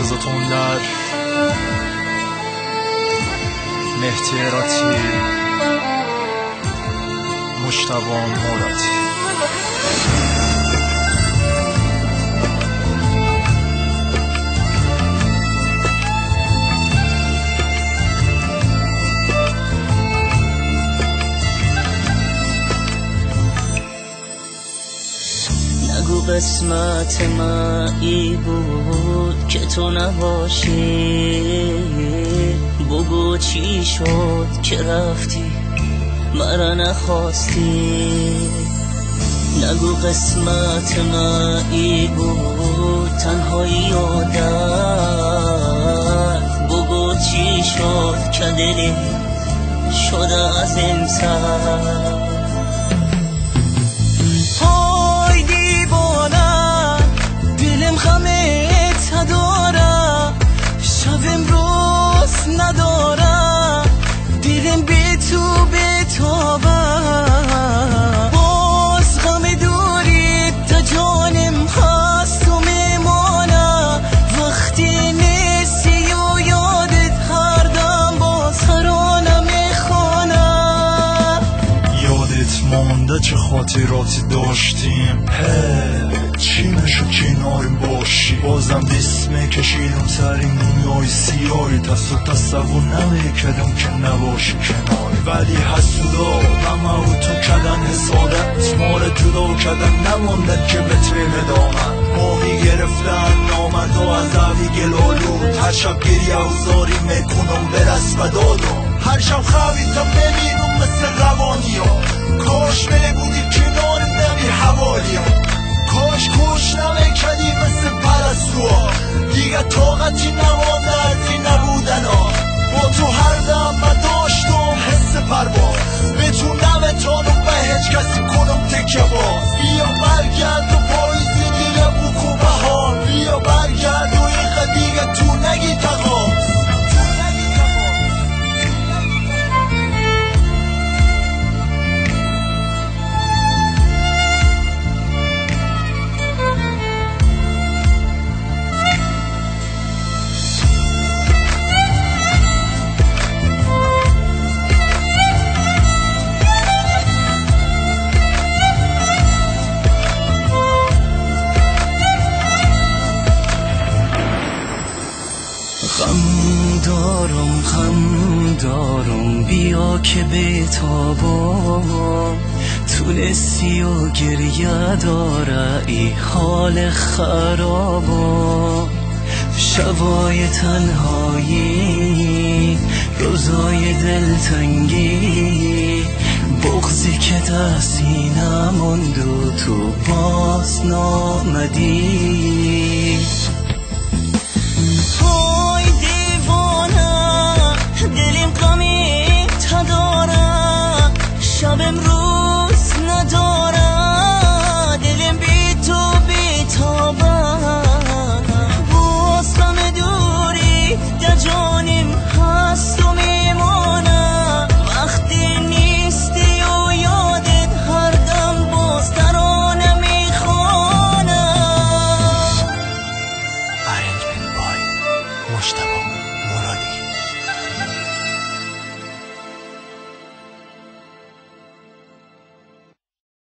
مرتزا در مهتی اراتی مشتبا قسمت ای بود که تو نباشی. بگو چی شد که رفتی؟ مرا نخواستی. نگو قسمت ای بود تنهایی یادت بگو چی شد که دلی شده از این سر چه خاطراتی داشتیم؟ چی نشو کناریم باشی؟ بازم اسمه کشیدم سر این دنیای سیاری تصو تصور نمی‌کردم که نباشی کناری ولی حسودا همه و تو کدن حسادت. مار جدا کدن نماندن که به تیل دامن ماهی گرفتن نامد و از اوی گلالود هر شب گریه و زاری می‌کنم برس و دادم. هر شب خوابی تا ببینم مثل روانی طاقتی نمان دردی نبودن ها با تو هر دم من داشتم حس پرواز غم دارم غم دارم. بیا که بتابم تونستی و گریه داره ای حال خرابم شبای تنهایی روزای دلتنگی. بغزی که دستی نموند و تو باز نامدی. 无论你